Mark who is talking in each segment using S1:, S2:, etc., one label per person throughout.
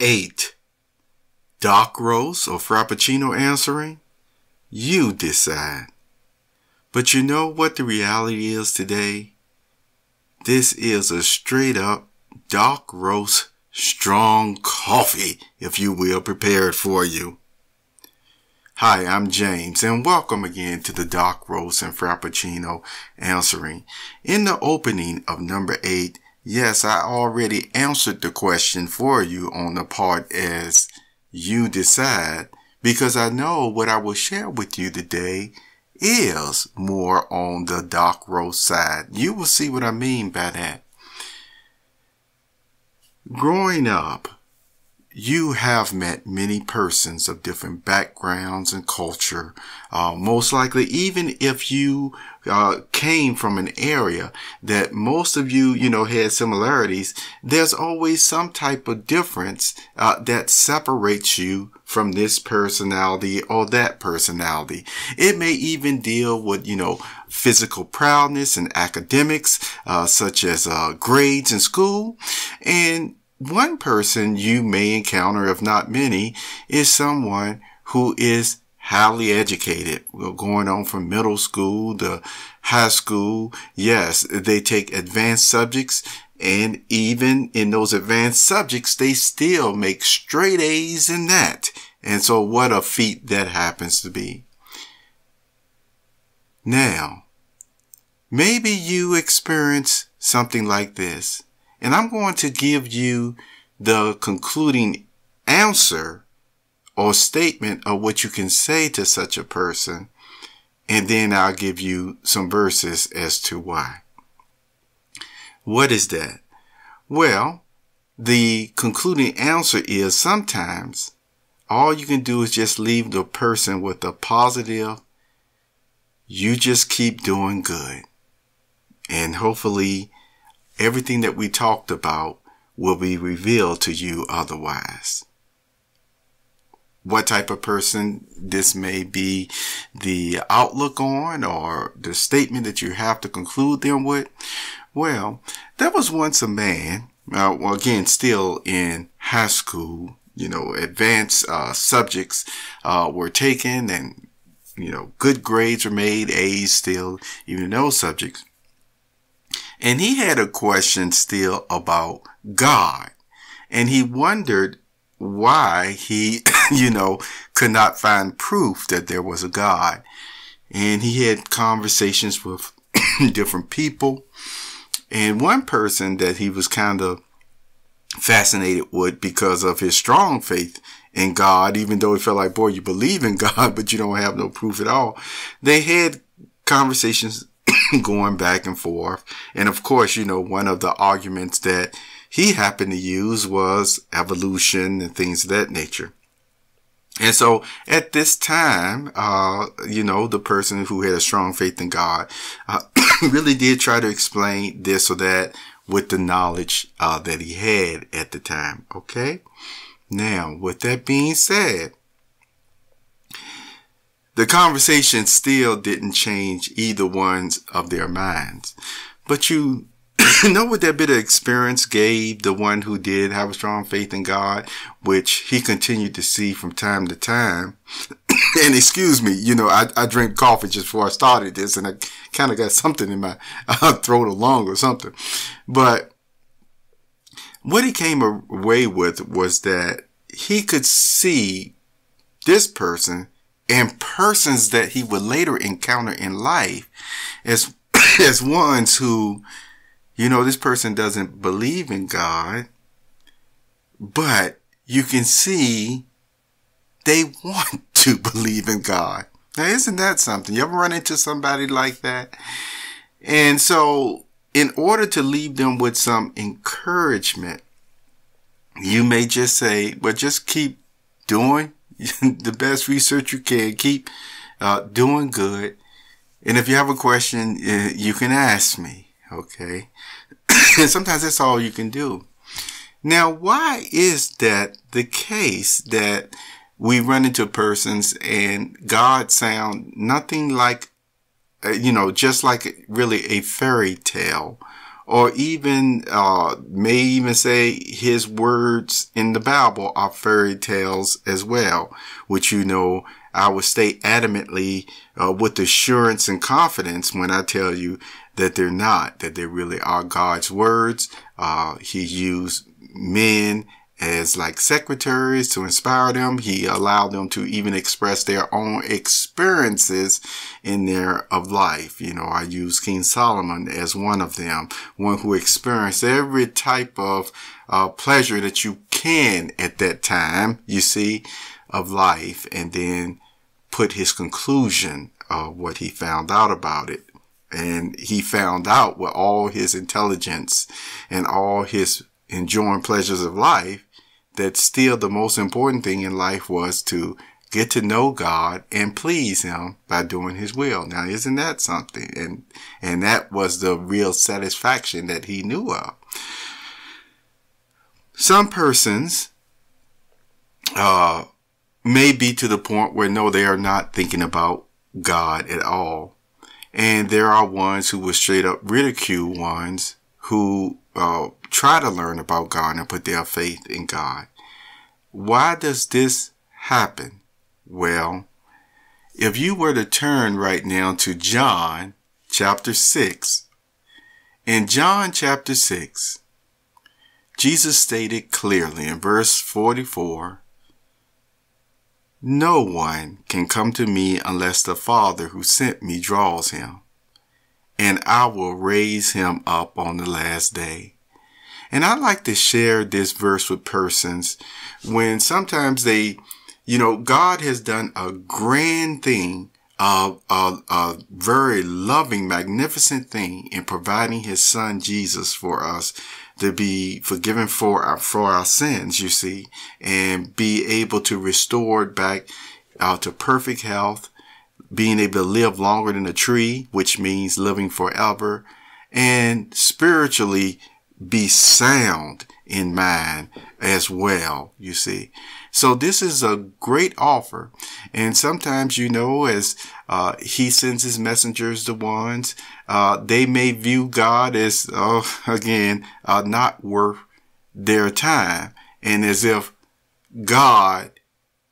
S1: eight, dark roast or frappuccino answering? You decide. But you know what the reality is today? This is a straight up dark roast, strong coffee, if you will, prepared for you. Hi, I'm James and welcome again to the Dark Roast and Frappuccino answering. In the opening of number eight, yes, I already answered the question for you on the part as you decide because I know what I will share with you today is more on the dark roast side. You will see what I mean by that. Growing up, you have met many persons of different backgrounds and culture. Uh, most likely, even if you uh, came from an area that most of you, you know, had similarities, there's always some type of difference uh, that separates you from this personality or that personality. It may even deal with, you know, physical proudness and academics, uh, such as uh, grades in school, and one person you may encounter, if not many, is someone who is highly educated, going on from middle school to high school. Yes, they take advanced subjects and even in those advanced subjects, they still make straight A's in that. And so what a feat that happens to be. Now, maybe you experience something like this. And I'm going to give you the concluding answer or statement of what you can say to such a person. And then I'll give you some verses as to why. What is that? Well, the concluding answer is sometimes all you can do is just leave the person with a positive, you just keep doing good. And hopefully everything that we talked about will be revealed to you otherwise. What type of person this may be the outlook on or the statement that you have to conclude them with. Well, there was once a man, uh, well, again, still in high school, you know, advanced uh, subjects uh, were taken and, you know, good grades were made, A's still, even in those subjects. And he had a question still about God. And he wondered why he, you know, could not find proof that there was a God. And he had conversations with different people. And one person that he was kind of fascinated with because of his strong faith in God, even though he felt like, boy, you believe in God, but you don't have no proof at all. They had conversations going back and forth. And of course, you know, one of the arguments that he happened to use was evolution and things of that nature. And so at this time, uh, you know, the person who had a strong faith in God, uh, really did try to explain this or that with the knowledge, uh, that he had at the time. Okay. Now, with that being said, the conversation still didn't change either one's of their minds. But you know what that bit of experience gave the one who did have a strong faith in God, which he continued to see from time to time. and excuse me, you know, I, I drank coffee just before I started this and I kind of got something in my throat along or something. But what he came away with was that he could see this person and persons that he would later encounter in life as, as ones who, you know, this person doesn't believe in God, but you can see they want to believe in God. Now, isn't that something? You ever run into somebody like that? And so, in order to leave them with some encouragement, you may just say, well, just keep doing the best research you can. Keep uh, doing good. And if you have a question, you can ask me. Okay. and sometimes that's all you can do. Now, why is that the case that we run into persons and God sound nothing like, uh, you know, just like really a fairy tale or even uh, may even say his words in the Bible are fairy tales as well, which you know I would state adamantly uh, with assurance and confidence when I tell you that they're not, that they really are God's words. Uh, he used men as like secretaries to inspire them. He allowed them to even express their own experiences in their of life. You know, I use King Solomon as one of them, one who experienced every type of uh, pleasure that you can at that time, you see, of life, and then put his conclusion of what he found out about it. And he found out with all his intelligence and all his enjoying pleasures of life that still the most important thing in life was to get to know God and please him by doing his will. Now, isn't that something? And, and that was the real satisfaction that he knew of. Some persons, uh, may be to the point where no, they are not thinking about God at all. And there are ones who will straight up ridicule ones who uh, try to learn about God and put their faith in God. Why does this happen? Well, if you were to turn right now to John chapter 6, in John chapter 6, Jesus stated clearly in verse 44, No one can come to me unless the Father who sent me draws him and I will raise him up on the last day. And I like to share this verse with persons when sometimes they, you know, God has done a grand thing, a, a, a very loving, magnificent thing in providing his son Jesus for us to be forgiven for our, for our sins, you see, and be able to restore back uh, to perfect health being able to live longer than a tree, which means living forever, and spiritually be sound in mind as well, you see. So this is a great offer. And sometimes, you know, as uh, he sends his messengers, the ones, uh, they may view God as, uh, again, uh, not worth their time and as if God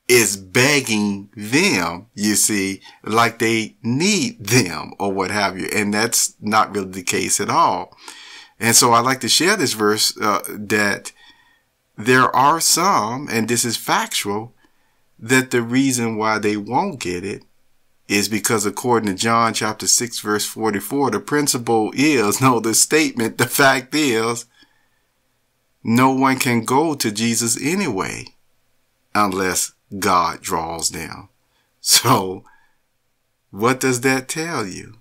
S1: is begging them, you see, like they need them or what have you. And that's not really the case at all. And so I like to share this verse uh, that there are some, and this is factual, that the reason why they won't get it is because according to John chapter 6 verse 44, the principle is, no, the statement, the fact is, no one can go to Jesus anyway unless God draws them. So, what does that tell you?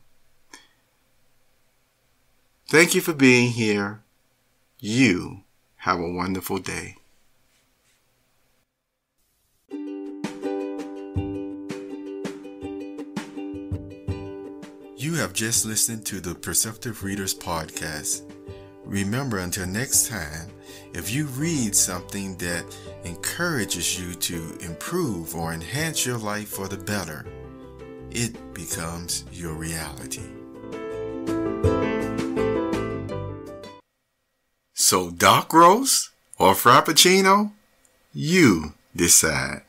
S1: Thank you for being here. You have a wonderful day. You have just listened to the Perceptive Readers Podcast. Remember, until next time, if you read something that encourages you to improve or enhance your life for the better, it becomes your reality. So, dark roast or frappuccino? You decide.